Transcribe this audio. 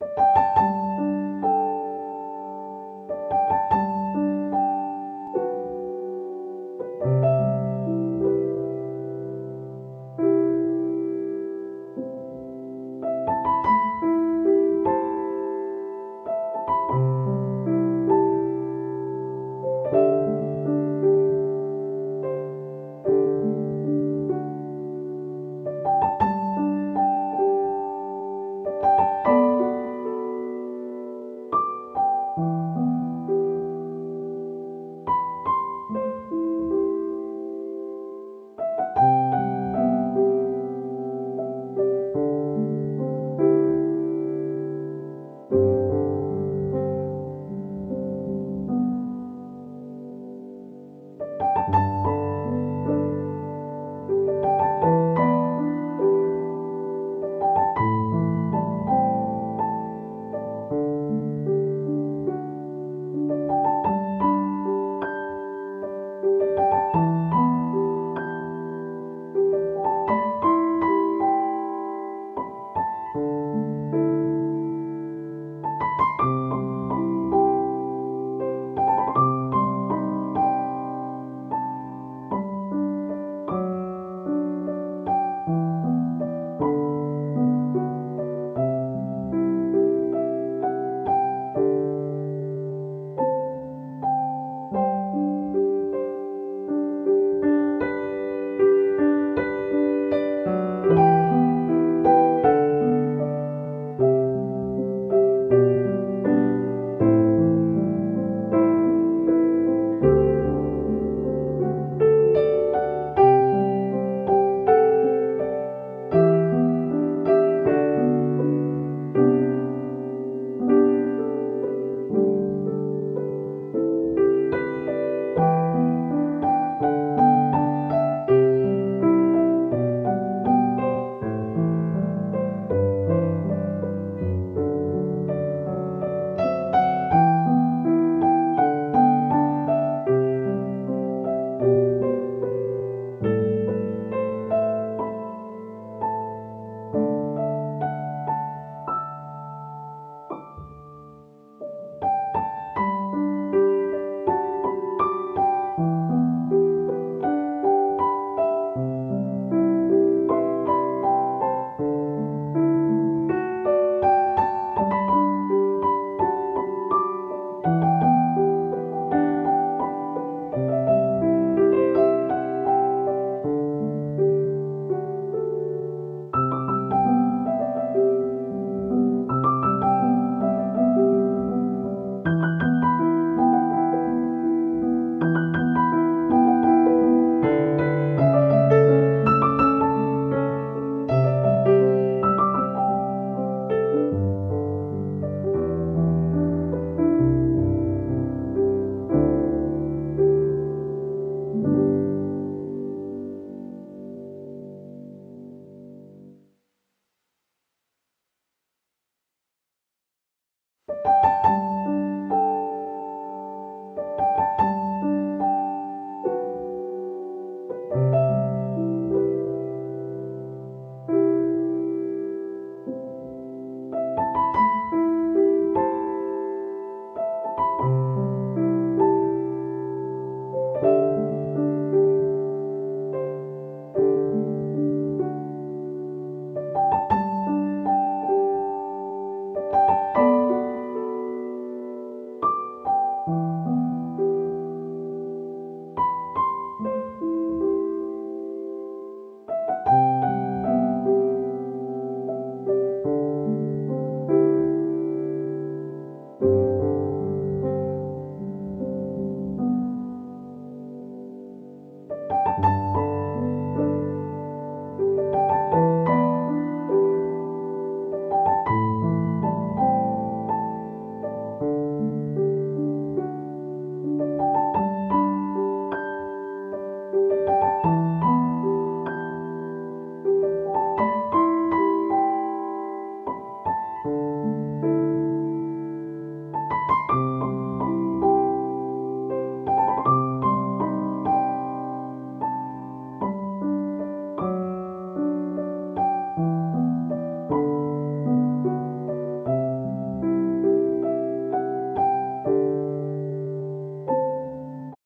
you